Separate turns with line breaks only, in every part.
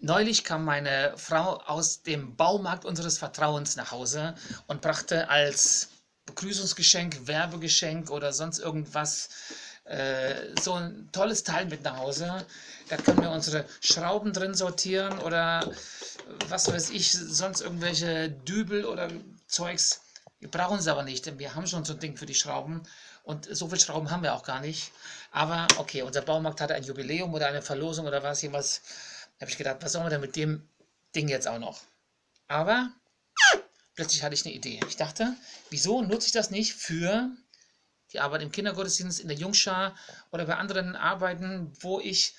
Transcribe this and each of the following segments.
Neulich kam meine Frau aus dem Baumarkt unseres Vertrauens nach Hause und brachte als Begrüßungsgeschenk, Werbegeschenk oder sonst irgendwas äh, so ein tolles Teil mit nach Hause. Da können wir unsere Schrauben drin sortieren oder was weiß ich, sonst irgendwelche Dübel oder Zeugs. Wir brauchen es aber nicht, denn wir haben schon so ein Ding für die Schrauben und so viele Schrauben haben wir auch gar nicht. Aber okay, unser Baumarkt hatte ein Jubiläum oder eine Verlosung oder was, jemals habe ich gedacht, was sollen wir denn mit dem Ding jetzt auch noch? Aber plötzlich hatte ich eine Idee. Ich dachte, wieso nutze ich das nicht für die Arbeit im Kindergottesdienst, in der Jungschar oder bei anderen Arbeiten, wo ich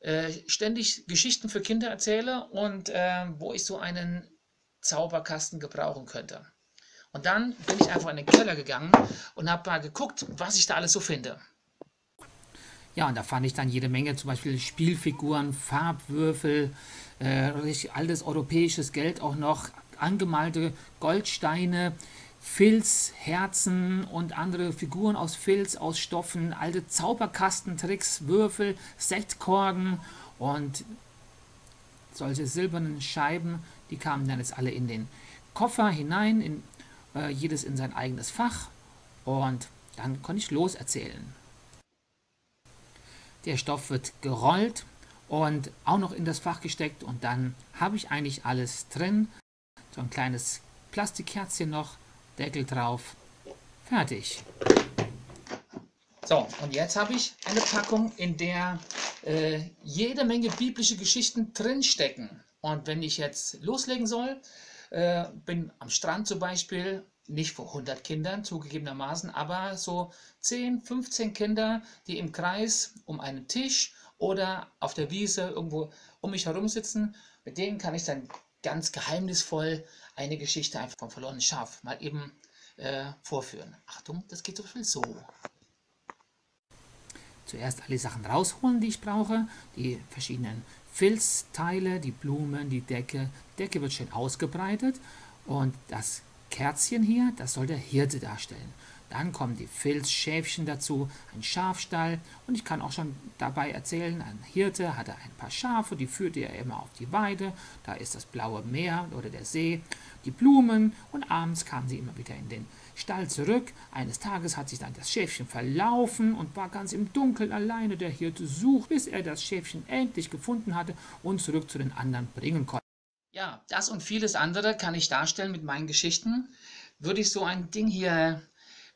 äh, ständig Geschichten für Kinder erzähle und äh, wo ich so einen Zauberkasten gebrauchen könnte. Und dann bin ich einfach in den Keller gegangen und habe mal geguckt, was ich da alles so finde. Ja, und da fand ich dann jede Menge, zum Beispiel Spielfiguren, Farbwürfel, äh, altes europäisches Geld auch noch, angemalte Goldsteine, Filz, Herzen und andere Figuren aus Filz, aus Stoffen, alte Zauberkastentricks, Würfel, Sektkorken und solche silbernen Scheiben, die kamen dann jetzt alle in den Koffer hinein, in, äh, jedes in sein eigenes Fach und dann konnte ich loserzählen. Der Stoff wird gerollt und auch noch in das Fach gesteckt und dann habe ich eigentlich alles drin. So ein kleines Plastikkerzchen noch, Deckel drauf, fertig. So, und jetzt habe ich eine Packung, in der äh, jede Menge biblische Geschichten drinstecken. Und wenn ich jetzt loslegen soll, äh, bin am Strand zum Beispiel nicht vor 100 Kindern zugegebenermaßen, aber so 10, 15 Kinder, die im Kreis um einen Tisch oder auf der Wiese irgendwo um mich herum sitzen, mit denen kann ich dann ganz geheimnisvoll eine Geschichte einfach vom verlorenen Schaf mal eben äh, vorführen. Achtung, das geht zum Beispiel so. Zuerst alle Sachen rausholen, die ich brauche, die verschiedenen Filzteile, die Blumen, die Decke. Die Decke wird schön ausgebreitet und das Kerzchen hier, das soll der Hirte darstellen. Dann kommen die Filzschäfchen dazu, ein Schafstall und ich kann auch schon dabei erzählen, ein Hirte hatte ein paar Schafe, die führte er immer auf die Weide, da ist das blaue Meer oder der See, die Blumen und abends kamen sie immer wieder in den Stall zurück. Eines Tages hat sich dann das Schäfchen verlaufen und war ganz im Dunkeln alleine. Der Hirte sucht, bis er das Schäfchen endlich gefunden hatte und zurück zu den anderen bringen konnte. Ja, das und vieles andere kann ich darstellen mit meinen Geschichten. Würde ich so ein Ding hier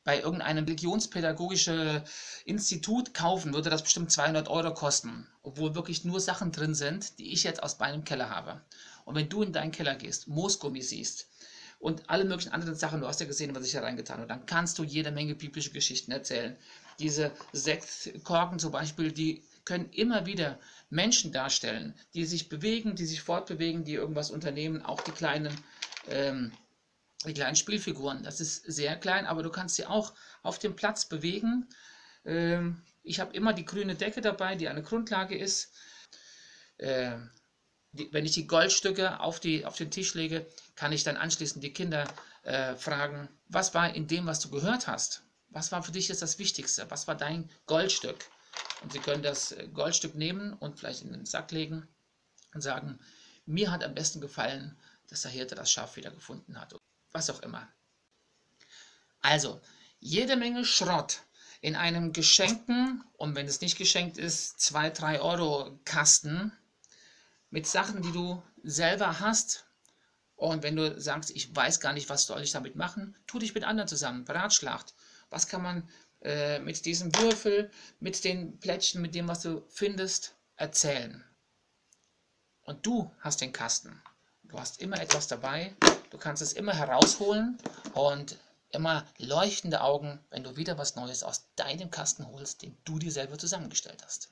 bei irgendeinem religionspädagogischen Institut kaufen, würde das bestimmt 200 Euro kosten, obwohl wirklich nur Sachen drin sind, die ich jetzt aus meinem Keller habe. Und wenn du in deinen Keller gehst, Moosgummi siehst und alle möglichen anderen Sachen, du hast ja gesehen, was ich da reingetan habe, dann kannst du jede Menge biblische Geschichten erzählen. Diese Sektkorken zum Beispiel, die können immer wieder Menschen darstellen, die sich bewegen, die sich fortbewegen, die irgendwas unternehmen, auch die kleinen, ähm, die kleinen Spielfiguren. Das ist sehr klein, aber du kannst sie auch auf dem Platz bewegen. Ähm, ich habe immer die grüne Decke dabei, die eine Grundlage ist. Äh, die, wenn ich die Goldstücke auf, die, auf den Tisch lege, kann ich dann anschließend die Kinder äh, fragen, was war in dem, was du gehört hast? Was war für dich jetzt das Wichtigste? Was war dein Goldstück? Und Sie können das äh, Goldstück nehmen und vielleicht in den Sack legen und sagen, mir hat am besten gefallen, dass der Hirte das Schaf wieder gefunden hat. Was auch immer. Also, jede Menge Schrott in einem geschenkten, und wenn es nicht geschenkt ist, 2-3 Euro Kasten mit Sachen, die du selber hast. Und wenn du sagst, ich weiß gar nicht, was soll ich damit machen, tu dich mit anderen zusammen, beratschlagt. Was kann man äh, mit diesem Würfel, mit den Plättchen, mit dem, was du findest, erzählen. Und du hast den Kasten. Du hast immer etwas dabei. Du kannst es immer herausholen und immer leuchtende Augen, wenn du wieder was Neues aus deinem Kasten holst, den du dir selber zusammengestellt hast.